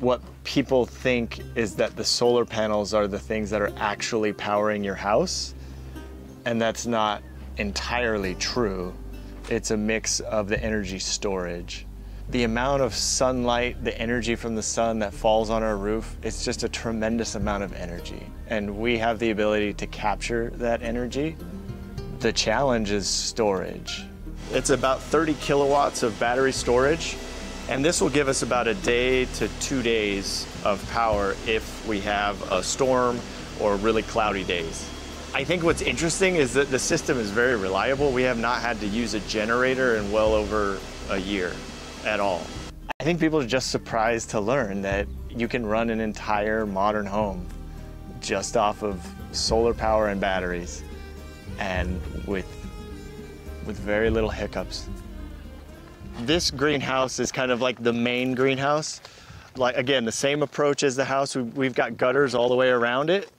what people think is that the solar panels are the things that are actually powering your house, and that's not entirely true. It's a mix of the energy storage. The amount of sunlight, the energy from the sun that falls on our roof, it's just a tremendous amount of energy. And we have the ability to capture that energy. The challenge is storage. It's about 30 kilowatts of battery storage, and this will give us about a day to two days of power if we have a storm or really cloudy days. I think what's interesting is that the system is very reliable. We have not had to use a generator in well over a year at all. I think people are just surprised to learn that you can run an entire modern home just off of solar power and batteries and with with very little hiccups. This greenhouse is kind of like the main greenhouse. Like again, the same approach as the house. We've got gutters all the way around it.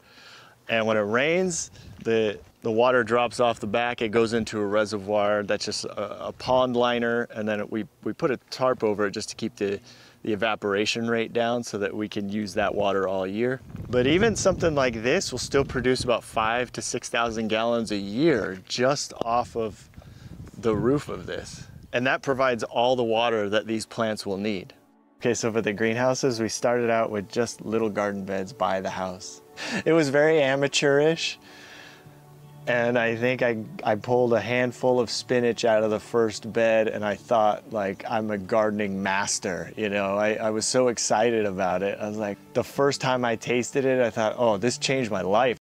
And when it rains, the, the water drops off the back. It goes into a reservoir that's just a, a pond liner. And then it, we, we put a tarp over it just to keep the, the evaporation rate down so that we can use that water all year. But even something like this will still produce about five to 6,000 gallons a year just off of the roof of this. And that provides all the water that these plants will need. Okay, so for the greenhouses, we started out with just little garden beds by the house. It was very amateurish. And I think I, I pulled a handful of spinach out of the first bed and I thought like I'm a gardening master, you know, I, I was so excited about it. I was like, the first time I tasted it, I thought, oh, this changed my life.